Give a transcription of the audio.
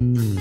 Mm.